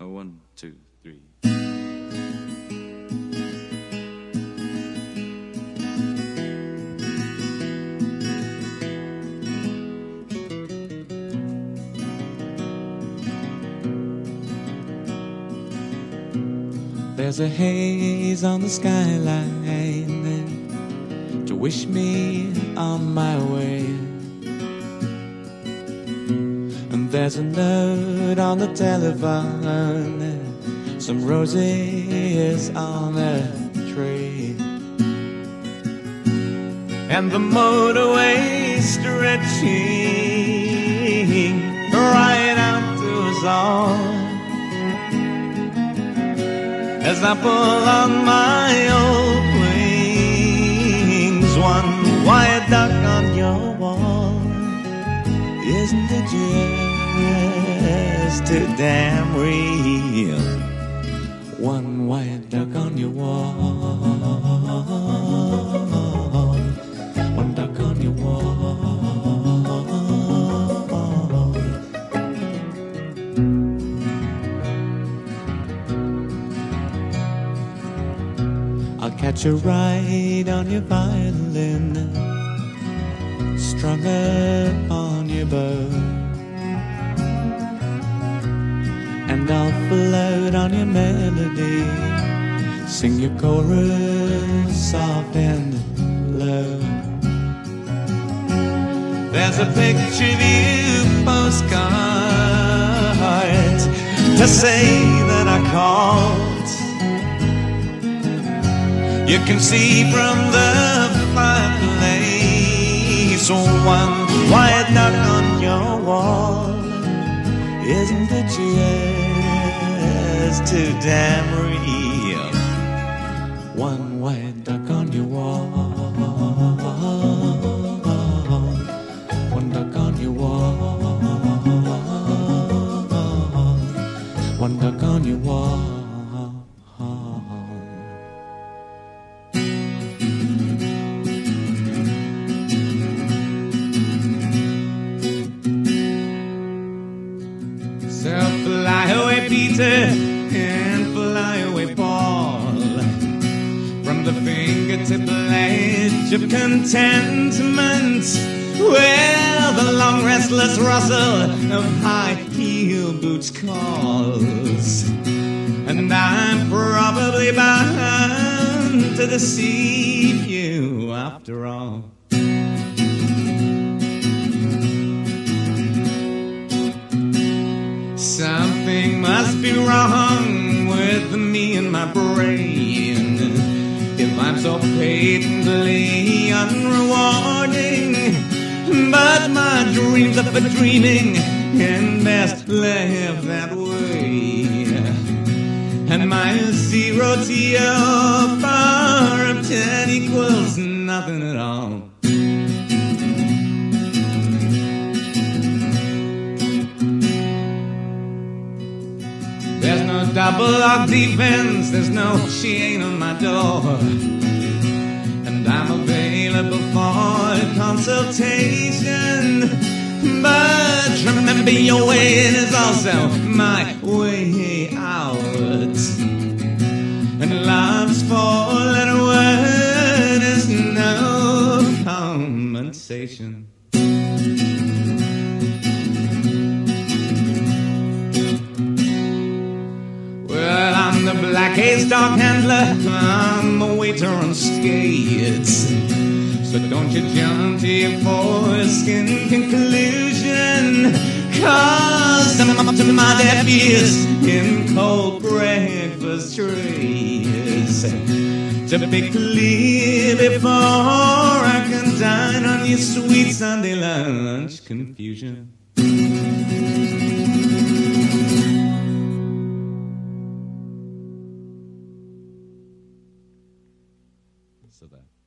A one, two, three. There's a haze on the skyline to wish me on my way. There's a note on the telephone, some roses on a tree. And the motorway stretching right out to us all as I pull on my old wings. One white duck on your wall, isn't it just too damn real? One white duck on your wall, one duck on your wall. I'll catch a ride on your violin, strung up on your bow. I'll float on your melody, sing your chorus soft and low. There's a picture you postcard to say that I called. You can see from the fireplace one white duck on your wall. Isn't it just too damn real? One white duck on your wall. One duck on your wall. One duck on your wall. So fly away, Peter, and fly away, Paul, from the fingertip ledge of contentment, where the long restless rustle of high heel boots calls. And I'm probably bound to deceive you after all. My brain if I'm so patently unrewarding. But my dreams are for dreaming and best left that way. And my zero to your power of ten equals nothing at all. Double lock defense, there's no chain on my door. And I'm available for consultation. But remember, your way in is also my way out. And dog handler. I'm a waiter on skates. So don't you jump to your foreskin conclusion. Cause I'm up to my deaf ears in cold breakfast trays. To be clear before I can dine on your sweet Sunday lunch confusion. So that.